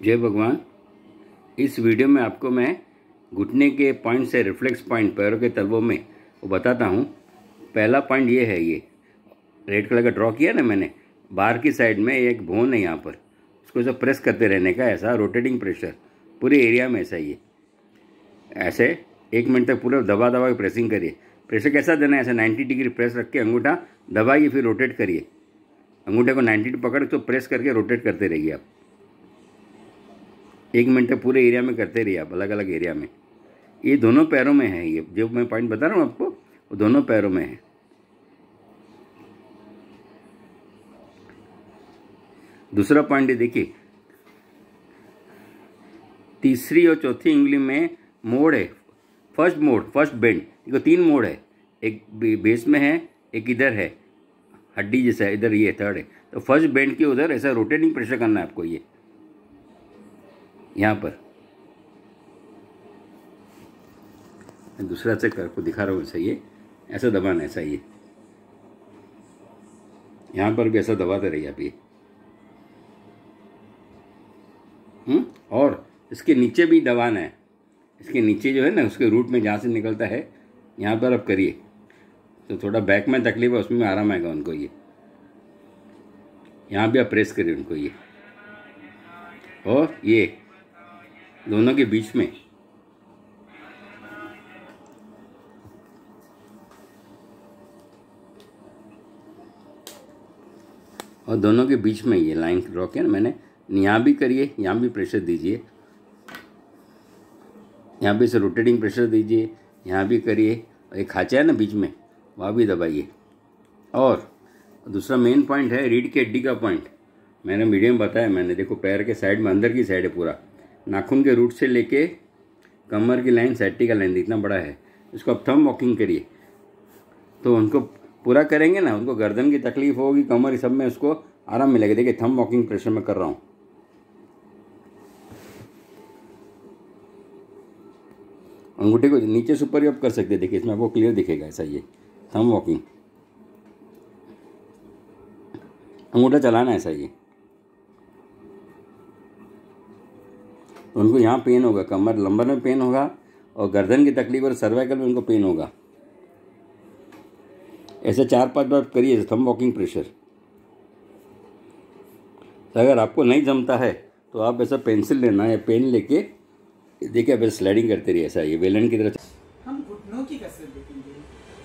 जय भगवान। इस वीडियो में आपको मैं घुटने के पॉइंट से रिफ्लेक्स पॉइंट पैरों के तलवों में वो बताता हूँ। पहला पॉइंट ये है ये। रेड कलर का ड्रॉ किया ना मैंने, बाहर की साइड में एक भोन है यहाँ पर। उसको ऐसा प्रेस करते रहने का ऐसा रोटेटिंग प्रेशर, पूरे एरिया में ऐसा है ऐसे एक मिनट तक पूरा दबा दबा के प्रेसिंग करिए। प्रेशर कैसा देना है? ऐसा 90 डिग्री प्रेस रख के अंगूठा दबाइए, फिर रोटेट करिए। अंगूठे को 90 पकड़ तो प्रेस करके रोटेट करते रहिए आप। एक मिनट तक पूरे एरिया में करते रहिए आप अलग अलग एरिया में। ये दोनों पैरों में है ये, जो मैं पॉइंट बता रहा हूँ आपको, वो दोनों पैरों में है। दूसरा पॉइंट देखिए। तीसरी और चौथी उंगली में मोड़ है। फ़र्स्ट मोड़ फ़र्स्ट बेंड देखो, तीन मोड़ है। एक बेस में है, एक इधर है। हड्डी जैसा इधर ये थर्ड है। तो फ़र्स्ट बेंड के उधर ऐसा रोटेटिंग प्रेशर करना है आपको ये। यहाँ पर। मैं दूसरा से आपको दिखा रहा हूँ, ऐसा ये ऐसा दबाना ऐसा ये यहाँ पर भी ऐसा दबाते रहिए आप ये। हम्म? और इसके नीचे भी दबाना है। इसके नीचे जो है ना, उसके रूट में जहाँ से निकलता है, यहाँ पर आप करिए। तो थोड़ा बैक में तकलीफ़ है, उसमें आराम आएगा उनको ये। यहाँ भी आप प्रेस करिए उनको ये। और ये दोनों के बीच में। और दोनों के बीच में ये लाइन ड्रॉ किया मैंने। यहाँ भी करिए, यहाँ भी प्रेशर दीजिए। यहाँ भी से रोटेटिंग प्रेशर दीजिए, यहाँ भी करिए। एक खाचा है ना बीच में, वहाँ भी दबाइए। और दूसरा मेन पॉइंट है रीढ़ की हड्डी का पॉइंट मैंने मीडियम बताया, मैंने देखो पैर के साइड में, अंदर की साइड है पूरा। नाखून के रूट से लेके कमर की लाइन सैटी का लाइन इतना बड़ा है। इसको अब थम वॉकिंग करिए। तो उनको पूरा करेंगे ना, उनको गर्दन की तकलीफ़ होगी, कमर सब में उसको आराम मिलेगा। देखिए थम वॉकिंग प्रेशर में कर रहा हूँ। अंगूठे को नीचे से ऊपर आप कर सकते हैं। देखिए, इसमें आपको क्लियर दिखेगा ऐसा ये थम वॉकिंग अंगूठा चलाना है ऐसा ये। तो उनको यहाँ पेन होगा, कमर लंबर में पेन होगा और गर्दन की तकलीफ़ और सर्वाइकल में उनको पेन होगा। ऐसे चार पाँच बार करिए थम वॉकिंग प्रेशर तो अगर आपको नहीं जमता है तो आप ऐसा पेंसिल लेना या पेन लेके, देखिए अब स्लाइडिंग करते रहिए, ऐसा ये वेलन की तरह। हम घुटनों की कसरत देखेंगे।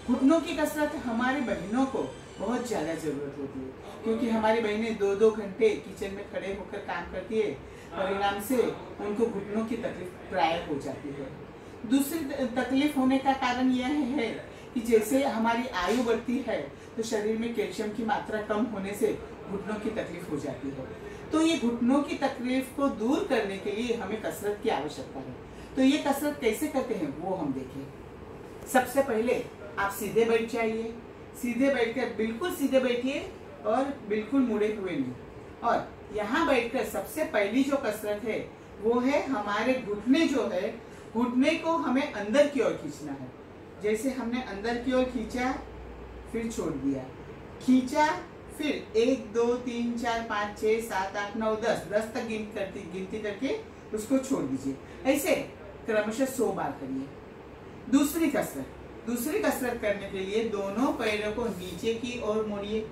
घुटनों की कसरत हमारे बहनों को बहुत ज़्यादा ज़रूरत होती है। क्योंकि हमारी बहनें दो दो घंटे किचन में खड़े होकर काम करती है परिणाम से उनको घुटनों की तकलीफ़ प्राय हो जाती है। दूसरी तकलीफ़ होने का कारण यह है कि जैसे हमारी आयु बढ़ती है तो शरीर में कैल्शियम की मात्रा कम होने से घुटनों की तकलीफ़ हो जाती है। तो ये घुटनों की तकलीफ़ को दूर करने के लिए हमें कसरत की आवश्यकता है। तो ये कसरत कैसे करते हैं वो हम देखें। सबसे पहले आप सीधे बैठ जाइए। सीधे बैठकर, बिल्कुल सीधे बैठिए और बिल्कुल मुड़े हुए नहीं। और यहाँ बैठकर सबसे पहली जो कसरत है, वो है हमारे घुटने जो है, घुटने को हमें अंदर की ओर खींचना है। जैसे हमने अंदर की ओर खींचा, फिर छोड़ दिया। खींचा, फिर एक, दो, तीन, चार, पाँच छः सात, आठ, नौ, दस दस तक गिन करती, गिनती करके उसको छोड़ दीजिए। ऐसे क्रमशः सौ बार करिए। दूसरी कसरत। दूसरी कसरत करने के लिए दोनों पैरों को नीचे की ओर मोड़िए।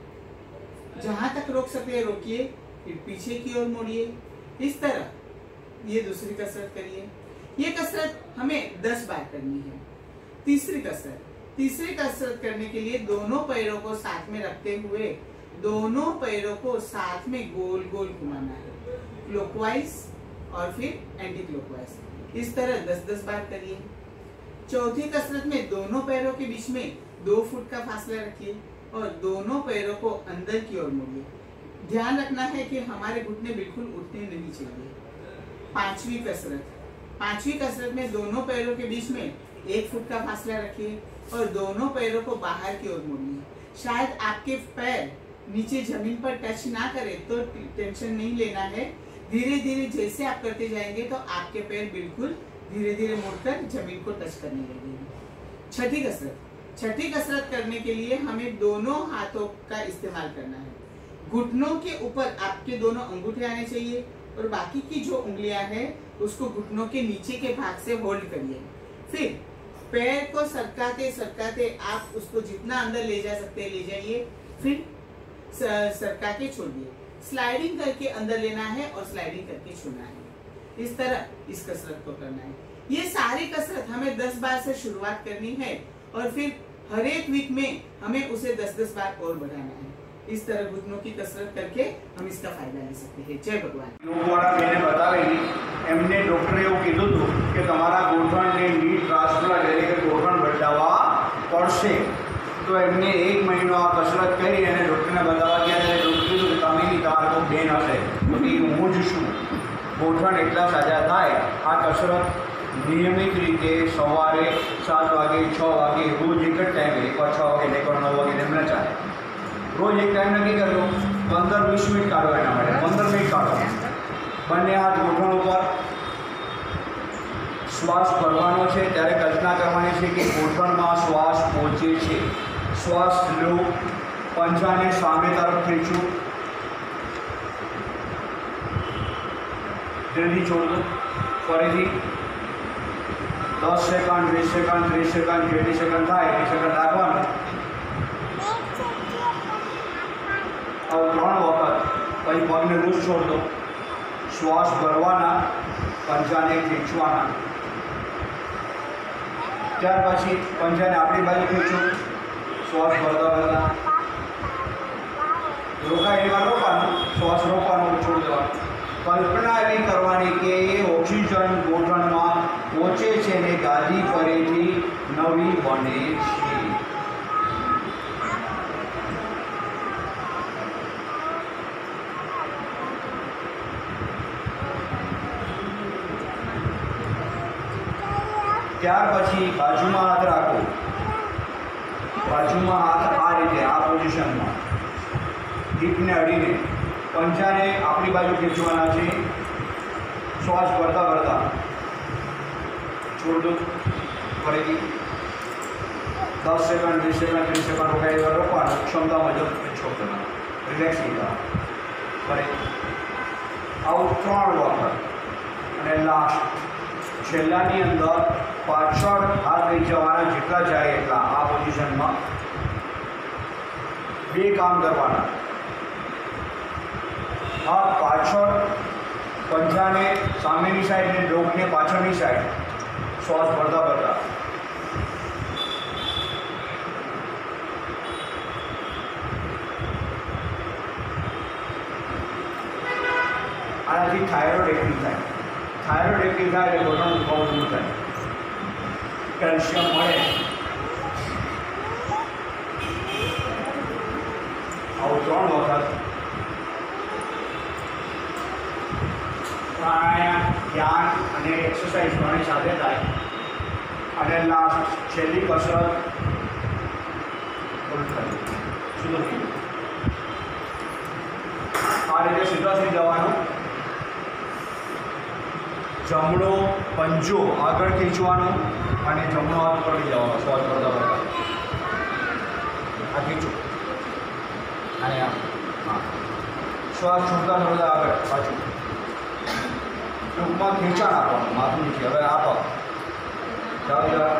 जहाँ तक रोक सके रोकिए, फिर पीछे की ओर मोड़िए। इस तरह ये दूसरी कसरत करिए। ये कसरत हमें दस बार करनी है। तीसरी कसरत। तीसरी कसरत करने के लिए दोनों पैरों को साथ में रखते हुए दोनों पैरों को साथ में गोल गोल घुमाना है। क्लॉकवाइज और फिर एंटी क्लॉकवाइज इस तरह दस दस बार करिए। चौथी कसरत में दोनों पैरों के बीच में दो फुट का फासला रखिए और दोनों पैरों को अंदर की ओर मोड़िए। ध्यान रखना है कि हमारे घुटने बिल्कुल उठने नहीं चाहिए। पांचवी कसरत। पांचवी कसरत में दोनों पैरों के बीच में एक फुट का फासला रखिए और दोनों पैरों को बाहर की ओर मोड़िए। शायद आपके पैर नीचे ज़मीन पर टच ना करे तो टेंशन नहीं लेना है। धीरे धीरे जैसे आप करते जाएँगे तो आपके पैर बिल्कुल धीरे धीरे मुड़कर ज़मीन को टच करने लगेंगे छठी कसरत। छठी कसरत करने के लिए हमें दोनों हाथों का इस्तेमाल करना है। घुटनों के ऊपर आपके दोनों अंगूठे आने चाहिए और बाकी की जो उंगलियाँ हैं, उसको घुटनों के नीचे के भाग से होल्ड करिए। फिर पैर को सरकाते सरकाते आप उसको जितना अंदर ले जा सकते हैं, ले जाइए। फिर सरका के छोड़िए। स्लाइडिंग करके अंदर लेना है और स्लाइडिंग करके छूना है। इस तरह इस कसरत को करना है ये सारी कसरत हमें 10 बार से शुरुआत करनी है और फिर हर एक वीक में हमें उसे 10-10 बार और बढ़ाना है इस तरह घुटनों की कसरत करके हम इसका फायदा ले सकते हैं जय भगवान યોગવાળા બેને બતાવેલી એમને ડૉક્ટરે એવું કીધું હતું કે તમારા ગોઠણને નીટ ટ્રાન્સપ્લાન્ટ એટલે કે ગોઠણ બદલાવવા પડશે તો એમને એક મહિનો આ કસરત કરી અને ડૉક્ટરને બતાવવા ગયા ત્યારે ડૉક્ટર કીધું કે તમે નહીં તમારા કોઈ બેન હશે તો કે હું જ છું ગોઠણ એટલા સાજા થાય આ કસરત નિયમિત રીતે સવારે સાત વાગે છ વાગે રોજ એક જ ટાઈમે એકવાર છ વાગે ને એકવાર નવ વાગે એમને ચાલે રોજ એક ટાઈમ નક્કી કરજો પંદર વીસ મિનિટ કાઢો એના માટે પંદર મિનિટ કાઢો બંને હાથ ગોઠણ ઉપર શ્વાસ ભરવાનો છે ત્યારે કલ્પના કરવાની છે કે ગોઠણમાં શ્વાસ પહોંચે છે શ્વાસ લો પંજાને સામે તરફ ખેંચું જલ્દી છોડ દો ફરીથી દસ સેકન્ડ વીસ સેકન્ડ ત્રીસ સેકન્ડ જેટલી સેકન્ડ થાય એટલી સેકન્ડ રાખવાનું આવું ત્રણ વખત પછી પગને લૂઝ છોડ દો શ્વાસ ભરવાના પંજાને ખેંચવાના ત્યાર પછી પંજાને આપણી બાજુ ખેંચો શ્વાસ ભરતા ભરતા રોકાય એવા રોકવાનું શ્વાસ રોકવાનો છોડી દેવાનો કલ્પના એવી કરવાની કે એ ઓક્સિજન ગોઠણમાં પહોંચે છે ને ગાદી ફરીથી નવી બને છે ત્યાર પછી બાજુમાં હાથ રાખો બાજુમાં હાથ આ રીતે આ પોઝિશનમાં હિપને અડીને પંજાને આપણી બાજુ ખેંચવાના છે શ્વાસ ભરતા ભરતા છોડ દો ફરીથી દસ સેકન્ડ વીસ સેકન્ડ ત્રીસ સેકન્ડ રોકાય એવા રોકવાનું ક્ષમતા મુજબ છોડ દેવાનું રિલેક્સ થઈ જવાનું ફરી આવું ત્રણ વખત અને લાસ્ટ છેલ્લાની અંદર પાછળ હાથ લઈ જવાના જેટલા જાય એટલા આ પોઝિશનમાં બે કામ કરવાના હાથ પાછળ પંજાને સામેની સાઈડ ને ડોકને પાછળની સાઈડ શ્વાસ ભરતા ભરતા આનાથી થાઇરોઇડ એક્ટિવ થાય થાઇરોઇડ એક્ટિવ થાય એટલે ઘોટણ દુખાવો દૂર થાય કેલ્શિયમ મળે આવું ત્રણ વખત પ્રાણાયામ, ધ્યાન અને એક્સરસાઇઝ ઘણી સાથે થાય. અને લાસ્ટ છેલ્લી કસરત. સીધું. આ રીતે સીધા થઈ જવાનું. જમણો પંજો આગળ ખેંચવાનો અને જમણો હાથ પડી જવાનો. શ્વાસ કરતા કરતા આ ખેંચો. અને આ. હા. શ્વાસ છોડતા છોડતા આગળ પાછું. ટૂંકમાં ખેંચાણ આપવાનું માથું નીચે હવે આપો ચાલો ચાલો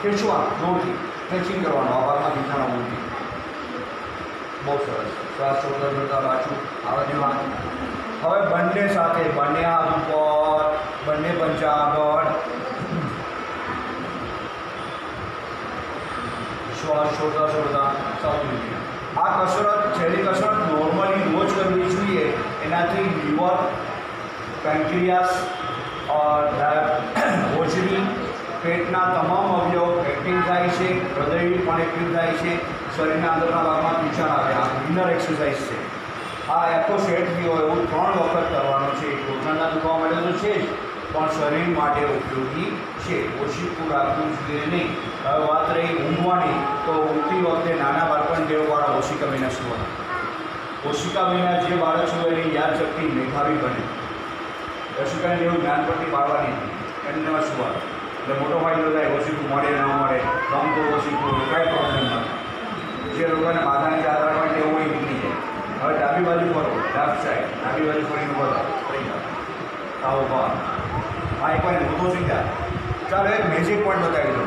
ખેંચવાનું જોરથી ખેંચીને કરવાનું આ ભાગમાં ખેંચાણ આવવું બહુ સરસ શ્વાસ છોડતા છોડતા પાછું આવા જેવા હવે બંને સાથે બંને હાથ ઉપર બંને પંચા આગળ શ્વાસ છોડતા છોડતા સાઉથ આ કસરત છેલ્લી કસરત એનાથી લીવર, પેન્ક્રિયાસ હોજરી, પેટના તમામ અવયવ એક્ટિવ થાય છે હૃદય પણ એક્ટિવ થાય છે, શરીરના અંદરના ભાગમાં પીછાણ આવે આ ઇનર એક્સરસાઇઝ છે. આ એકો સેટ થયો એવું ત્રણ વખત કરવાનો છે. ઘૂંટણના દુખાવા માટે તો છે જ, પણ શરીર માટે ઉપયોગી છે. ઓછીકું રાખવું જોઈએ નહીં. હવે વાત રહી ઊંઘવાની, તો ઊંઘતી વખતે નાના બાળપણ ટેવવાળા ઓછી કમી ન સુવાના ઓશિકા વિના જે બાળક હોય એની યાદશક્તિ મેઘાવી બને. ઓશિકાને એવું જ્ઞાન પરથી પાડવાની એમને સુવા એટલે મોટો ફાયદો થાય ઓછીકું મળે, ન મળે ગમતો ઓછીકું કાંઈ પ્રોબ્લેમ નથી જે લોકોને માથાની યાદ રાખવાની એવું હોય ભૂલી જાય હવે ડાબી બાજુ કરો ડાબ સાઈડ. ડાબી બાજુ ફરીને બોલો. થઈ આવો બહાર હા એક વાર મોટો સીધા ચાલો, એક મેજિક પોઈન્ટ બતાવી દો